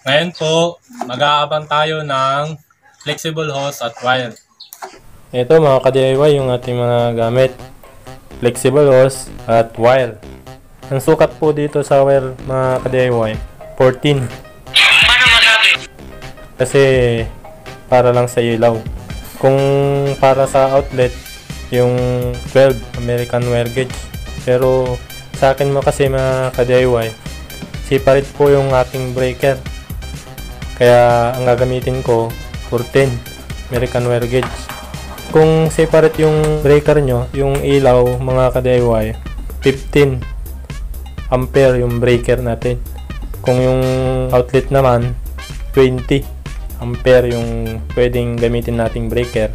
Ngayon po, mag-aabang tayo ng flexible hose at wire. Ito mga ka-DIY yung ating mga gamit. Flexible hose at wire. Ang sukat po dito sa wire mga ka-DIY, 14. Kasi para lang sa ilaw. Kung para sa outlet, yung 12 American wire gauge. Pero sa akin mo kasi mga ka-DIY, separate po yung ating breaker. Kaya ang gagamitin ko, 14 American wire gauge. Kung separate yung breaker nyo, yung ilaw mga ka-DIY, 15 ampere yung breaker natin. Kung yung outlet naman, 20 ampere yung pwedeng gamitin nating breaker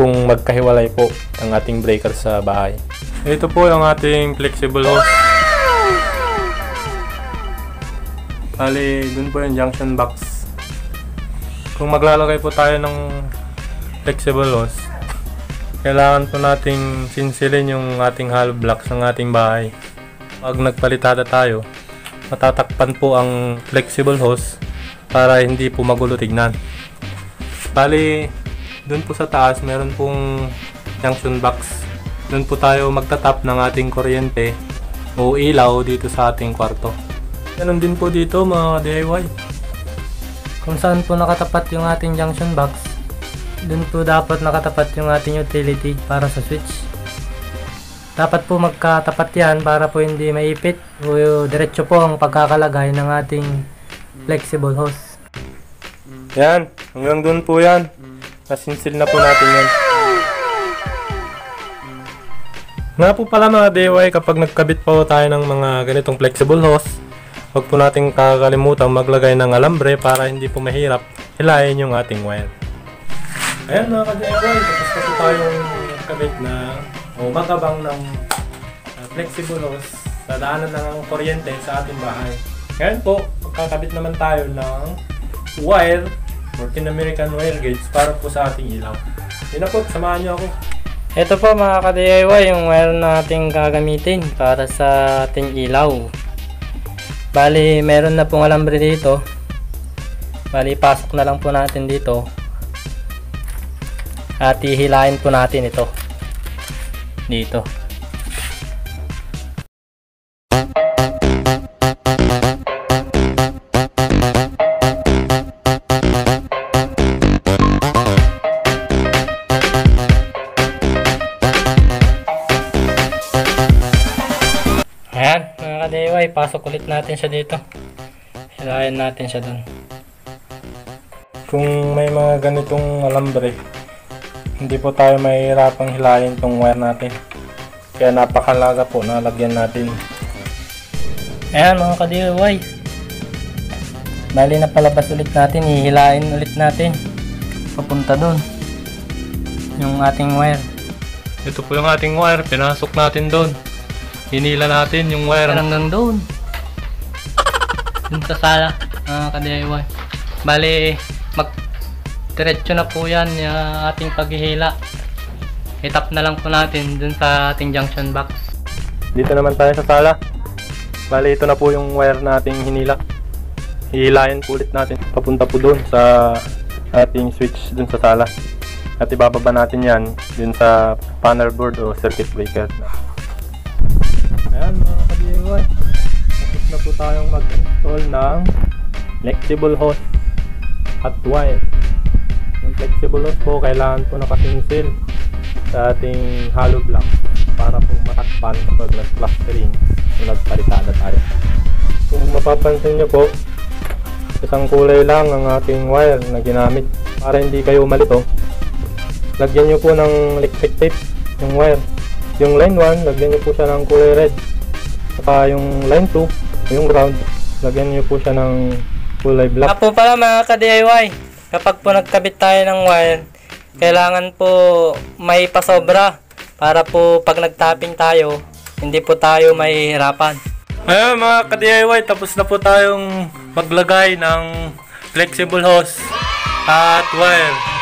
kung magkahiwalay po ang ating breaker sa bahay. Ito po yung ating flexible hose. Bali, dun po yung junction box. Kung maglalagay po tayo ng flexible hose, kailangan po nating sinsilin yung ating hollow blocks ng ating bahay. Pag nagpalitada tayo, matatakpan po ang flexible hose para hindi po magulo tignan. Bali, dun po sa taas, meron pong junction box. Dun po tayo magtatap ng ating kuryente o ilaw dito sa ating kwarto. Ganon din po dito mga DIY. Kung saan po nakatapat yung ating junction box, dun po dapat nakatapat yung ating utility para sa switch. Dapat po magkatapat yan para po hindi maipit o diretso po ang pagkakalagay ng ating flexible hose. Yan, hanggang dun po yan. Nasinsil na po natin yan. Nga po pala mga DIY, kapag nagkabit po tayo ng mga ganitong flexible hose, huwag po nating kakalimutan maglagay ng alambre para hindi po mahirap hilahin yung ating wire. Ayan mga ka-DIY, tapos na po tayong kabit na o magabang ng uh, flexible hose sa daanan ng kuryente sa ating bahay. Ngayon po, magkakabit naman tayo ng wire 14 American wire gauge para po sa ating ilaw. Yun na po, samahan niyo ako. Ito po mga ka-DIY yung wire nating gagamitin para sa ating ilaw. Bali, meron na pong alambre dito. Bali, pasok na lang po natin dito. At ihilahin po natin ito. Dito. ka-DIY, pasok ulit natin siya dito. Hilahin natin siya dun. Kung may mga ganitong alambre, hindi po tayo mahihirapang hilahin tong wire natin. Kaya napakalaga po na lagyan natin. Ayan mga ka-DIY. Bali na palabas ulit natin, hihilain ulit natin. Papunta dun. Yung ating wire. Ito po yung ating wire, pinasok natin doon. Hinila natin yung wire. Hanggang doon. Dun sa sala, mga ka-DIY. Bali, mag diretso na po yan yung ating paghihila. Itap na lang po natin dun sa ating junction box. Dito naman tayo sa sala. Bali, ito na po yung wire nating hinila. Hihilayin po ulit natin. Papunta po doon sa ating switch dun sa sala. At ibababa natin yan dun sa panel board o circuit breaker. Ayan mga ka-DIY. Tapos na po tayong mag-install ng flexible hose at wire. Yung flexible hose po, kailangan po nakasinsil sa ating hollow block para po matakpan kapag nag-plastering o nagpalitada tayo. Kung mapapansin nyo po, isang kulay lang ang ating wire na ginamit para hindi kayo malito. Lagyan nyo po ng electric tape yung wire. Yung line 1, lagyan nyo po siya ng kulay red. Saka yung line 2, yung ground, lagyan nyo po siya ng kulay black. Po pala mga ka-DIY, kapag po nagkabit tayo ng wire, kailangan po may pasobra para po pag nagtapping tayo, hindi po tayo mahihirapan. Ayun mga ka-DIY, tapos na po tayong maglagay ng flexible hose at wire.